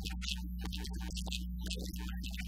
私は大好きで。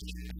そして